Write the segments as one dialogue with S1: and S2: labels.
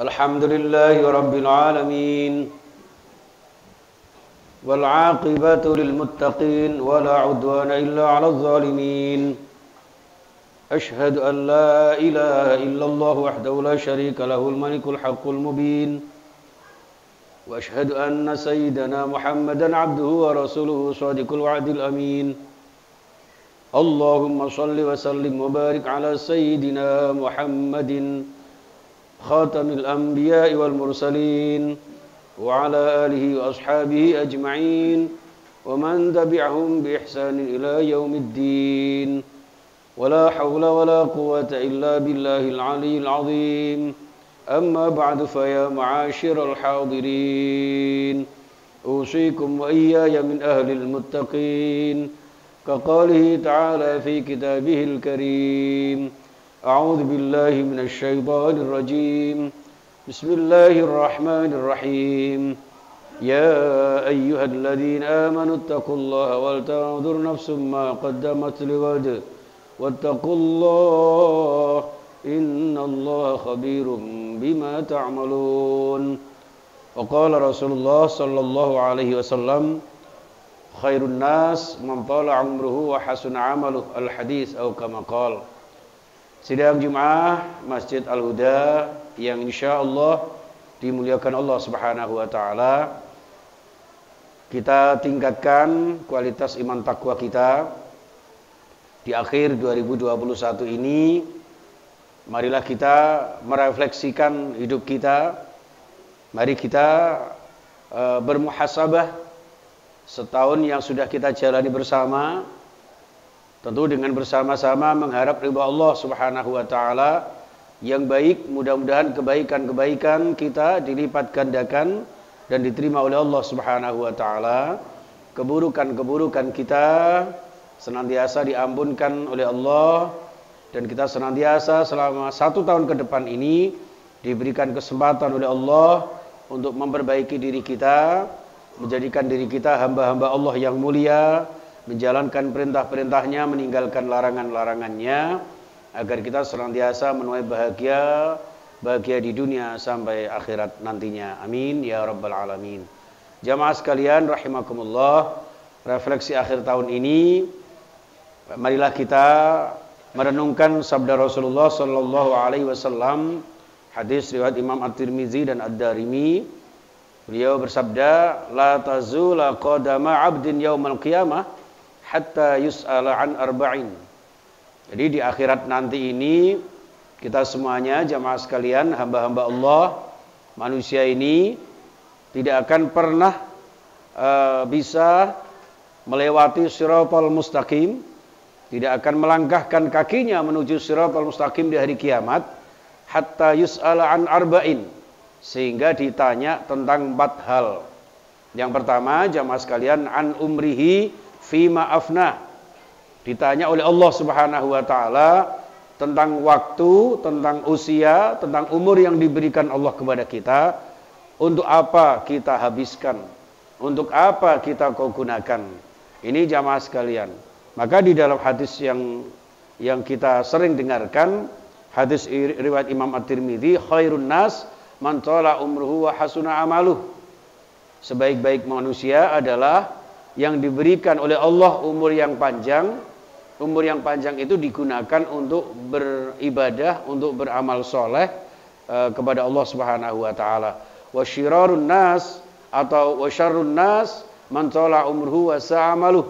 S1: الحمد لله رب العالمين والعاقبة للمتقين ولا عدوان إلا على الظالمين أشهد أن لا إله إلا الله وحده لا شريك له الملك الحق المبين وأشهد أن سيدنا محمدا عبده ورسوله صادق الوعد الأمين اللهم صل وسلم وبارك على سيدنا محمد خاتم الأنبياء والمرسلين وعلى آله وأصحابه أجمعين ومن تبعهم بإحسان إلى يوم الدين. ولا حول ولا قوة إلا بالله العلي العظيم. أما بعد فيا معاشر الحاضرين أوصيكم وإياي من أهل المتقين كقوله تعالى في كتابه الكريم أعوذ بالله من الشيطان الرجيم. بسم الله الرحمن الرحيم. يا أيها الذين آمنوا اتقوا الله ولتنظر نفس ما قدمت لغد. واتقوا الله إن الله خبير بما تعملون. وقال رسول الله صلى الله عليه وسلم خير الناس من طال عمره وحسن عمله. الحديث أو كما قال. Sidang Jum'ah Masjid Al-Huda yang insya Allah dimuliakan Allah Subhanahu wa taala. Kita tingkatkan kualitas iman takwa kita di akhir 2021 ini. Marilah kita merefleksikan hidup kita. Mari kita uh, bermuhasabah setahun yang sudah kita jalani bersama Tentu dengan bersama-sama mengharap ridha Allah Subhanahu wa taala yang baik, mudah-mudahan kebaikan-kebaikan kita dilipat gandakan dan diterima oleh Allah Subhanahu wa taala. Keburukan-keburukan kita senantiasa diampunkan oleh Allah dan kita senantiasa selama satu tahun ke depan ini diberikan kesempatan oleh Allah untuk memperbaiki diri kita, menjadikan diri kita hamba-hamba Allah yang mulia, menjalankan perintah-perintahnya, meninggalkan larangan-larangannya, agar kita senantiasa menuai bahagia, bahagia di dunia sampai akhirat nantinya. Amin ya rabbal alamin. Jamaah sekalian rahimakumullah, refleksi akhir tahun ini marilah kita merenungkan sabda Rasulullah sallallahu alaihi wasallam hadis riwayat Imam At-Tirmizi dan Ad-Darimi beliau bersabda la tazula qadama 'abdin yaumal qiyamah hatta yus'ala an arba'in. Jadi di akhirat nanti ini kita semuanya jamaah sekalian hamba-hamba Allah manusia ini tidak akan pernah uh, bisa melewati siratal mustaqim tidak akan melangkahkan kakinya menuju siratal mustaqim di hari kiamat hatta yus'ala an arba'in sehingga ditanya tentang empat hal. Yang pertama jamaah sekalian an umrihi fima afna ditanya oleh Allah Subhanahu wa taala tentang waktu, tentang usia, tentang umur yang diberikan Allah kepada kita untuk apa kita habiskan, untuk apa kita kau gunakan. Ini jamaah sekalian. Maka di dalam hadis yang yang kita sering dengarkan, hadis riwayat Imam At-Tirmidzi, khairun nas man umruhu wa hasuna amaluh. Sebaik-baik manusia adalah yang diberikan oleh Allah umur yang panjang umur yang panjang itu digunakan untuk beribadah untuk beramal soleh uh, kepada Allah Subhanahu wa taala. Wasyirarun nas atau wasyarrun nas man umruhu wa sa'amaluh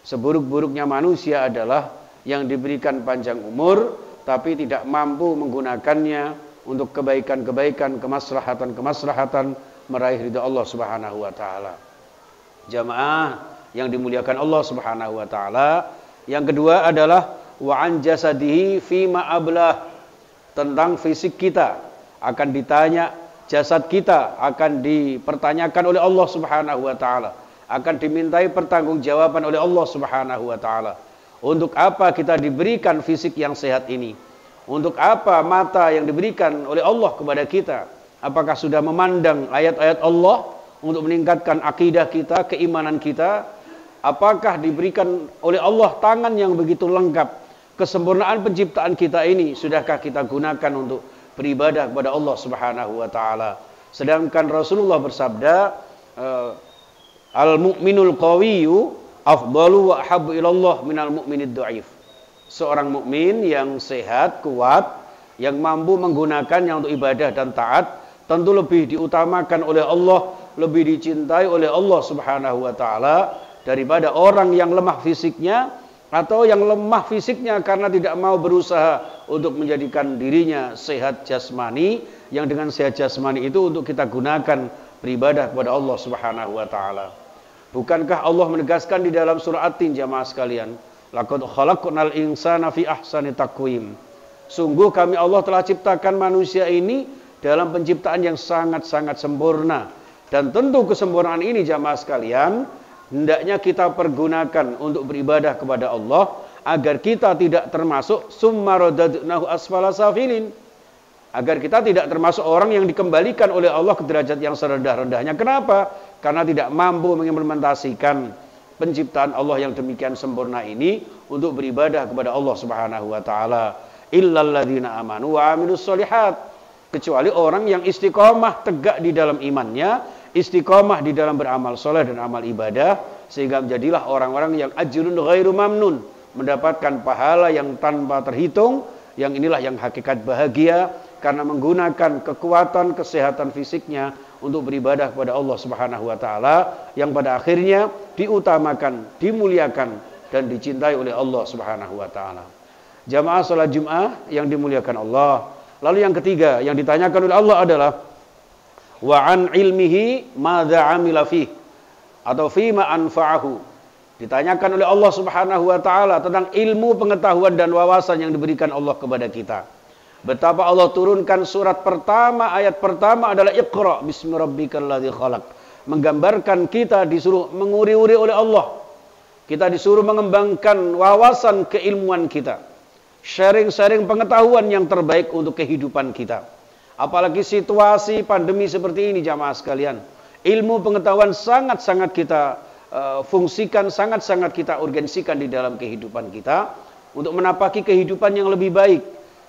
S1: seburuk-buruknya manusia adalah yang diberikan panjang umur tapi tidak mampu menggunakannya untuk kebaikan-kebaikan kemaslahatan-kemaslahatan meraih ridha Allah Subhanahu wa taala jamaah yang dimuliakan Allah Subhanahu wa taala. Yang kedua adalah wa an jasadihi fi ablah tentang fisik kita. Akan ditanya jasad kita akan dipertanyakan oleh Allah Subhanahu wa taala. Akan dimintai pertanggungjawaban oleh Allah Subhanahu wa taala. Untuk apa kita diberikan fisik yang sehat ini? Untuk apa mata yang diberikan oleh Allah kepada kita? Apakah sudah memandang ayat-ayat Allah untuk meningkatkan akidah kita, keimanan kita? Apakah diberikan oleh Allah tangan yang begitu lengkap? Kesempurnaan penciptaan kita ini sudahkah kita gunakan untuk beribadah kepada Allah Subhanahu wa taala. Sedangkan Rasulullah bersabda, eh, al mu'minul qawiyyu afdalu wa habbu ilallah minal mu'minid dhaif. Seorang mukmin yang sehat, kuat, yang mampu menggunakannya untuk ibadah dan taat, tentu lebih diutamakan oleh Allah, lebih dicintai oleh Allah Subhanahu wa taala daripada orang yang lemah fisiknya atau yang lemah fisiknya karena tidak mau berusaha untuk menjadikan dirinya sehat jasmani yang dengan sehat jasmani itu untuk kita gunakan beribadah kepada Allah Subhanahu wa taala. Bukankah Allah menegaskan di dalam surah At-Tin jamaah sekalian, laqad khalaqnal insana fi ahsani taqwim. Sungguh kami Allah telah ciptakan manusia ini dalam penciptaan yang sangat-sangat sempurna. Dan tentu kesempurnaan ini jamaah sekalian hendaknya kita pergunakan untuk beribadah kepada Allah agar kita tidak termasuk summaradadnahu asfala safilin. Agar kita tidak termasuk orang yang dikembalikan oleh Allah ke derajat yang serendah-rendahnya. Kenapa? Karena tidak mampu mengimplementasikan penciptaan Allah yang demikian sempurna ini untuk beribadah kepada Allah Subhanahu wa taala. Illalladzina amanu wa amilus solihat. Kecuali orang yang istiqomah tegak di dalam imannya istiqomah di dalam beramal soleh dan amal ibadah sehingga menjadilah orang-orang yang ajrun ghairu mamnun mendapatkan pahala yang tanpa terhitung yang inilah yang hakikat bahagia karena menggunakan kekuatan kesehatan fisiknya untuk beribadah kepada Allah Subhanahu wa taala yang pada akhirnya diutamakan, dimuliakan dan dicintai oleh Allah Subhanahu wa taala. Jamaah salat Jumat yang dimuliakan Allah. Lalu yang ketiga yang ditanyakan oleh Allah adalah wa an ilmihi madza amila fi atau fima anfa'ahu. Ditanyakan oleh Allah Subhanahu wa taala tentang ilmu pengetahuan dan wawasan yang diberikan Allah kepada kita. Betapa Allah turunkan surat pertama ayat pertama adalah Iqra bismi rabbikal ladzi khalaq. Menggambarkan kita disuruh menguri-uri oleh Allah. Kita disuruh mengembangkan wawasan keilmuan kita. Sharing-sharing pengetahuan yang terbaik untuk kehidupan kita Apalagi situasi pandemi seperti ini jamaah sekalian. Ilmu pengetahuan sangat-sangat kita uh, fungsikan, sangat-sangat kita urgensikan di dalam kehidupan kita untuk menapaki kehidupan yang lebih baik.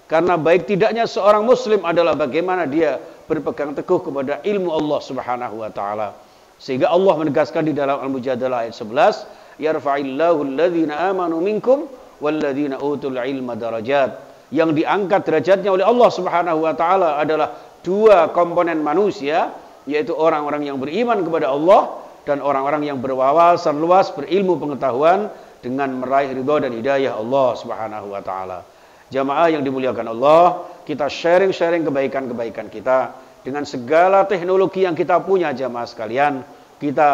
S1: Karena baik tidaknya seorang muslim adalah bagaimana dia berpegang teguh kepada ilmu Allah Subhanahu wa taala. Sehingga Allah menegaskan di dalam Al-Mujadalah ayat 11, "Yarfa'illahu alladhina amanu minkum walladhina utul ilma darajat." Yang diangkat derajatnya oleh Allah Subhanahu wa taala adalah dua komponen manusia yaitu orang-orang yang beriman kepada Allah dan orang-orang yang berwawasan luas berilmu pengetahuan dengan meraih ridha dan hidayah Allah Subhanahu wa taala. Jamaah yang dimuliakan Allah, kita sharing-sharing kebaikan-kebaikan kita dengan segala teknologi yang kita punya jamaah sekalian. Kita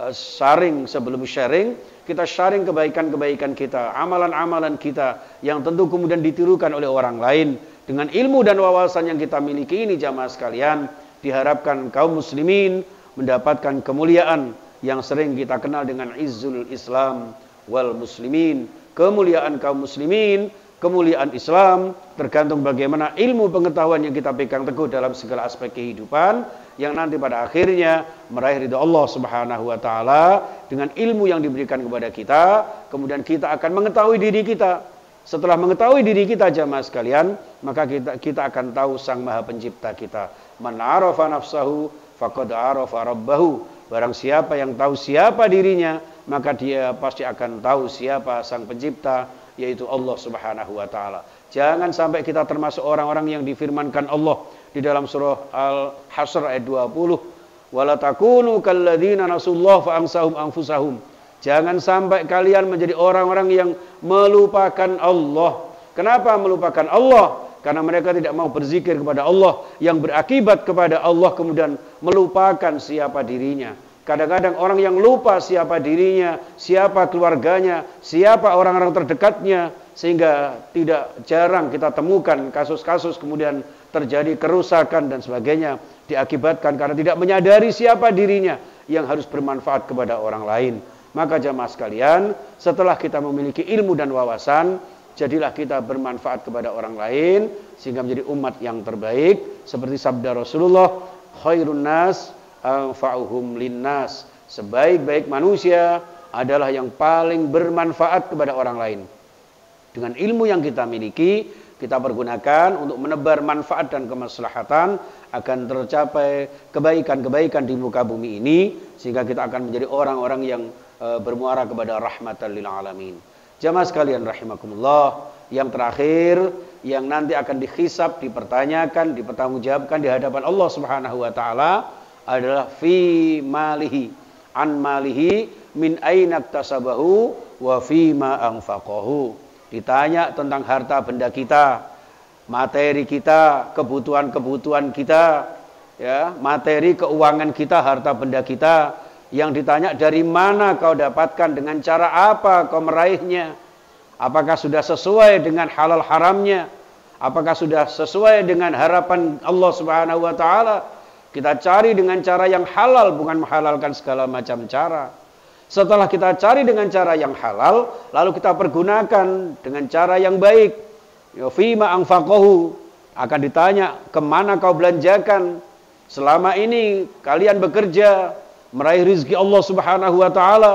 S1: uh, sharing sebelum sharing kita sharing kebaikan-kebaikan kita, amalan-amalan kita yang tentu kemudian ditirukan oleh orang lain. Dengan ilmu dan wawasan yang kita miliki ini jamaah sekalian diharapkan kaum muslimin mendapatkan kemuliaan yang sering kita kenal dengan izzul Islam wal muslimin. Kemuliaan kaum muslimin kemuliaan Islam tergantung bagaimana ilmu pengetahuan yang kita pegang teguh dalam segala aspek kehidupan yang nanti pada akhirnya meraih ridha Allah Subhanahu wa taala dengan ilmu yang diberikan kepada kita, kemudian kita akan mengetahui diri kita. Setelah mengetahui diri kita jamaah sekalian, maka kita kita akan tahu Sang Maha Pencipta kita. Man arafa nafsahu faqad arafa rabbahu. Barang siapa yang tahu siapa dirinya, maka dia pasti akan tahu siapa Sang Pencipta, yaitu Allah Subhanahu wa taala. Jangan sampai kita termasuk orang-orang yang difirmankan Allah di dalam surah Al-Hasr ayat 20. Wala takunu kalladzina nasullah fa ansahum anfusahum. Jangan sampai kalian menjadi orang-orang yang melupakan Allah. Kenapa melupakan Allah? Karena mereka tidak mau berzikir kepada Allah yang berakibat kepada Allah kemudian melupakan siapa dirinya. Kadang-kadang orang yang lupa siapa dirinya, siapa keluarganya, siapa orang-orang terdekatnya, sehingga tidak jarang kita temukan kasus-kasus kemudian terjadi kerusakan dan sebagainya diakibatkan karena tidak menyadari siapa dirinya yang harus bermanfaat kepada orang lain. Maka jamaah sekalian, setelah kita memiliki ilmu dan wawasan, jadilah kita bermanfaat kepada orang lain sehingga menjadi umat yang terbaik seperti sabda Rasulullah, khairun nas anfa'uhum linnas. Sebaik-baik manusia adalah yang paling bermanfaat kepada orang lain. Dengan ilmu yang kita miliki, kita pergunakan untuk menebar manfaat dan kemaslahatan akan tercapai kebaikan-kebaikan di muka bumi ini sehingga kita akan menjadi orang-orang yang e, bermuara kepada rahmatan lil alamin. Jamaah sekalian rahimakumullah, yang terakhir yang nanti akan dihisap, dipertanyakan, dipertanggungjawabkan di hadapan Allah Subhanahu wa taala adalah fi malihi an malihi min aina tasabahu wa fi ma anfaqahu. Ditanya tentang harta benda kita, materi kita, kebutuhan-kebutuhan kita, ya, materi keuangan kita, harta benda kita yang ditanya dari mana kau dapatkan dengan cara apa kau meraihnya? Apakah sudah sesuai dengan halal haramnya? Apakah sudah sesuai dengan harapan Allah Subhanahu wa taala? Kita cari dengan cara yang halal bukan menghalalkan segala macam cara. Setelah kita cari dengan cara yang halal, lalu kita pergunakan dengan cara yang baik. Ya fima angfaqahu akan ditanya ke mana kau belanjakan? Selama ini kalian bekerja meraih rizki Allah Subhanahu Wa Taala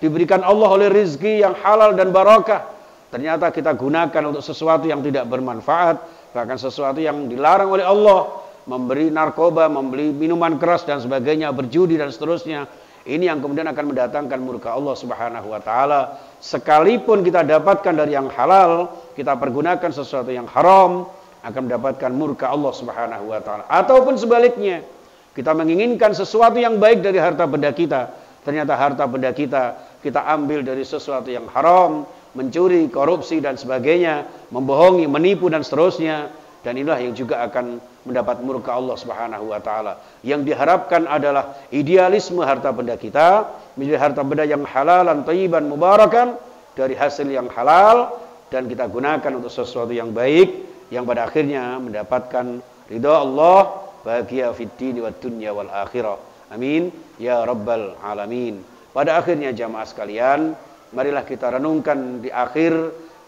S1: diberikan Allah oleh rizki yang halal dan barakah ternyata kita gunakan untuk sesuatu yang tidak bermanfaat bahkan sesuatu yang dilarang oleh Allah. Memberi narkoba membeli minuman keras dan sebagainya berjudi dan seterusnya ini yang kemudian akan mendatangkan murka Allah Subhanahu wa taala. Sekalipun kita dapatkan dari yang halal, kita pergunakan sesuatu yang haram, akan mendapatkan murka Allah Subhanahu wa taala. Ataupun sebaliknya, kita menginginkan sesuatu yang baik dari harta benda kita, ternyata harta benda kita kita ambil dari sesuatu yang haram, mencuri, korupsi dan sebagainya, membohongi, menipu dan seterusnya. Dan inilah yang juga akan mendapat murka Allah Subhanahu wa taala. Yang diharapkan adalah idealisme harta benda kita menjadi harta benda yang halalan, thayyiban, mubarakan dari hasil yang halal dan kita gunakan untuk sesuatu yang baik yang pada akhirnya mendapatkan ridha Allah bahagia fid dini dunya wal akhirah. Amin ya rabbal alamin. Pada akhirnya jamaah sekalian, marilah kita renungkan di akhir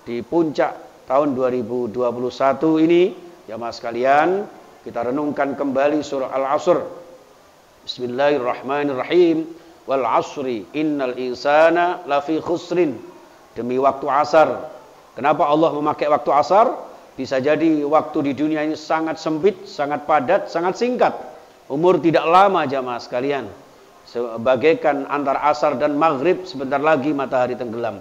S1: di puncak tahun 2021 ini jamaah sekalian kita renungkan kembali surah Al-Asr. Bismillahirrahmanirrahim. Wal asri innal insana lafi khusrin. Demi waktu asar. Kenapa Allah memakai waktu asar? Bisa jadi waktu di dunia ini sangat sempit, sangat padat, sangat singkat. Umur tidak lama jamaah sekalian. Sebagaikan antara asar dan maghrib sebentar lagi matahari tenggelam.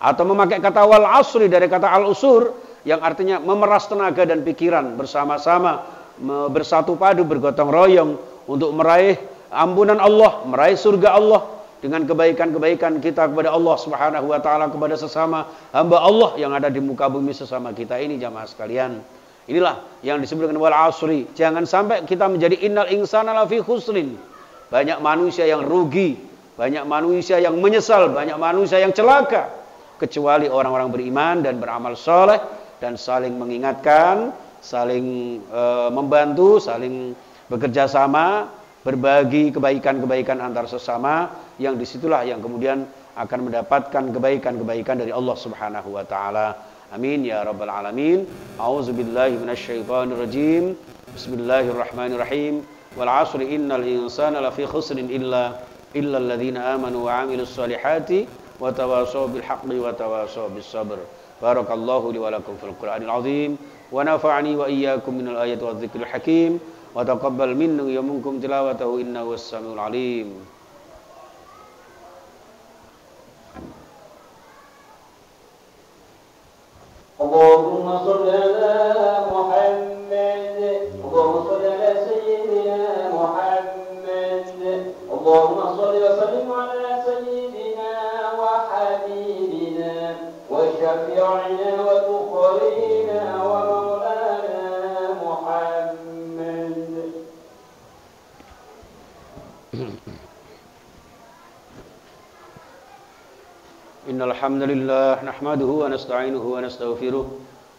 S1: Atau memakai kata wal asri dari kata al usur yang artinya memeras tenaga dan pikiran bersama-sama bersatu padu bergotong royong untuk meraih ampunan Allah, meraih surga Allah dengan kebaikan-kebaikan kita kepada Allah Subhanahu wa taala kepada sesama hamba Allah yang ada di muka bumi sesama kita ini jamaah sekalian. Inilah yang disebut dengan wal asri. Jangan sampai kita menjadi innal insana lafi khusrin. Banyak manusia yang rugi, banyak manusia yang menyesal, banyak manusia yang celaka kecuali orang-orang beriman dan beramal soleh dan saling mengingatkan saling e, membantu, saling bekerja sama, berbagi kebaikan-kebaikan antar sesama yang di situlah yang kemudian akan mendapatkan kebaikan-kebaikan dari Allah Subhanahu wa taala. Amin ya rabbal alamin. A'udzubillahi minasyaitonir rajim. Bismillahirrahmanirrahim. Wal 'asri innal insana lafi khusrin illa illa alladhina amanu wa 'amilus solihati وتواصوا بالحق وتواصوا بالصبر. بارك الله لي ولكم في القرآن العظيم ونفعني وإياكم من الآية والذكر الحكيم وتقبل مني ومنكم تلاوته إنه السميع العليم. اللهم صل على محمد اللهم صل على سيدنا محمد. اللهم صل وسلم إن الحمد لله نحمده ونستعينه ونستغفره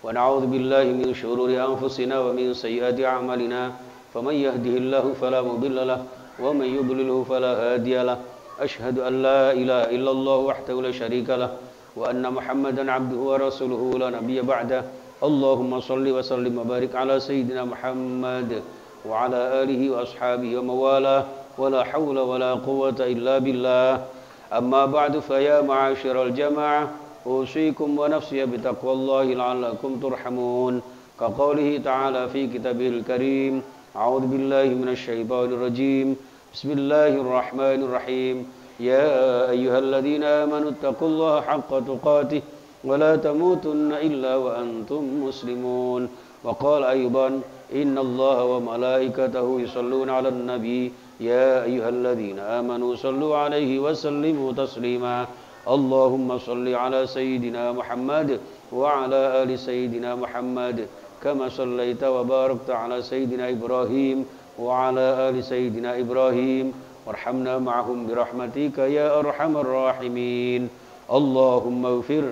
S1: ونعوذ بالله من شرور أنفسنا ومن سيئات أعمالنا. فمن يهده الله فلا مضل له ومن يضلله فلا هادي له. أشهد أن لا إله إلا الله وحده لا شريك له. وأن محمدا عبده ورسوله لا نبي بعده. اللهم صل وسلم وبارك على سيدنا محمد وعلى آله وأصحابه وموالاه. ولا حول ولا قوة إلا بالله. أما بعد فيا معاشر الجماعة أوصيكم ونفسي بتقوى الله لعلكم ترحمون. كقوله تعالى في كتابه الكريم أعوذ بالله من الشيطان الرجيم. بسم الله الرحمن الرحيم. يا أيها الذين آمنوا اتقوا الله حق تقاته ولا تموتن إلا وأنتم مسلمون. وقال أيضا إن الله وملائكته يصلون على النبي يا أيها الذين آمنوا صلوا عليه وسلموا تسليما. اللهم صل على سيدنا محمد وعلى آل سيدنا محمد كما صليت وباركت على سيدنا إبراهيم وعلى آل سيدنا إبراهيم وارحمنا معهم برحمتك يا أرحم الراحمين. اللهم اغفر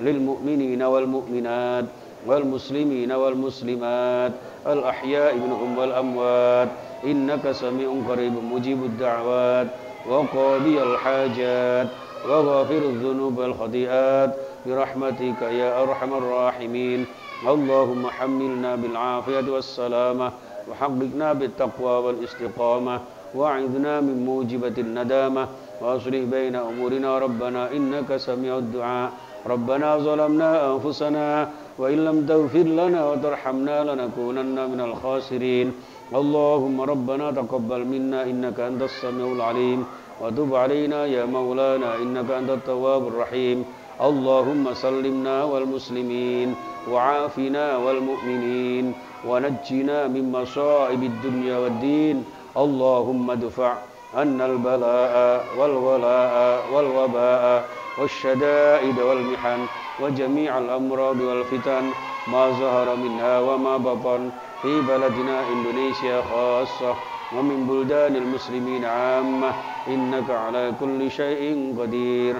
S1: للمؤمنين والمؤمنات والمسلمين والمسلمات الأحياء منهم والأموات. إنك سميع قريب مجيب الدعوات. وقاضي الحاجات. وغافر الذنوب والخطيئات. برحمتك يا أرحم الراحمين. اللهم حملنا بالعافية والسلامة. وحققنا بالتقوى والاستقامة. وأعذنا من موجبة الندامة وأصلح بين أمورنا. ربنا إنك سميع الدعاء. ربنا ظلمنا أنفسنا وإن لم تغفر لنا وترحمنا لنكونن من الخاسرين. اللهم ربنا تقبل منا إنك أنت السميع العليم. وتب علينا يا مولانا إنك أنت التواب الرحيم. اللهم سلمنا والمسلمين وعافنا والمؤمنين. ونجنا من مصائب الدنيا والدين. اللهم ادفع عنا البلاء والولاء والوباء والشدائد والمحن وجميع الأمراض والفتن ما ظهر منها وما بطن في بلدنا إندونيسيا خاصة ومن بلدان المسلمين عامة. إنك على كل شيء قدير.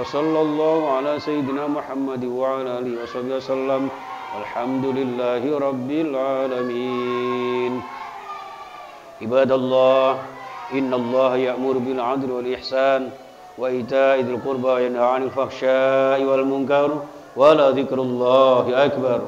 S1: وصلى الله على سيدنا محمد وعلى آله وصحبه وسلم. الحمد لله رب العالمين. عباد الله إن الله يأمر بالعدل والإحسان وإيتاء ذي القربى ينهى عن الفحشاء والمنكر ولذكر الله أكبر.